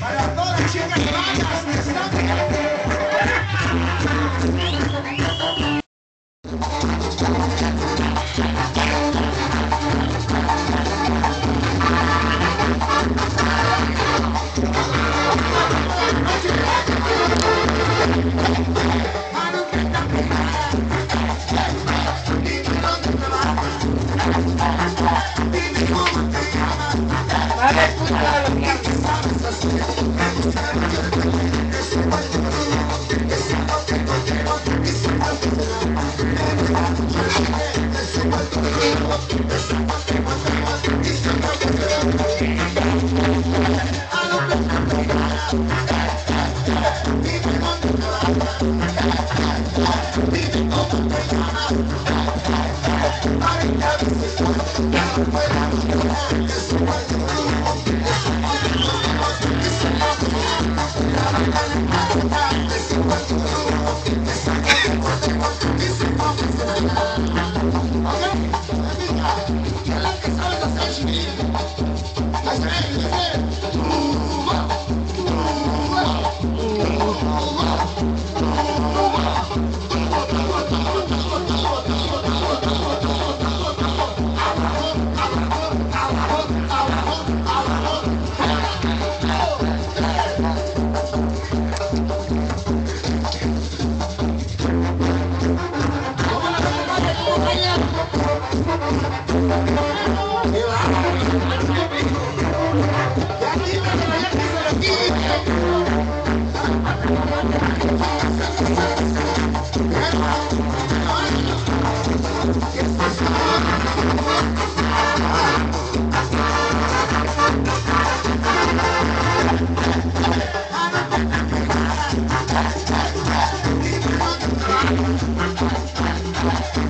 para todas las chicas que vayan. I'm I said, I said, move up.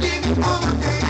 Give me all the day.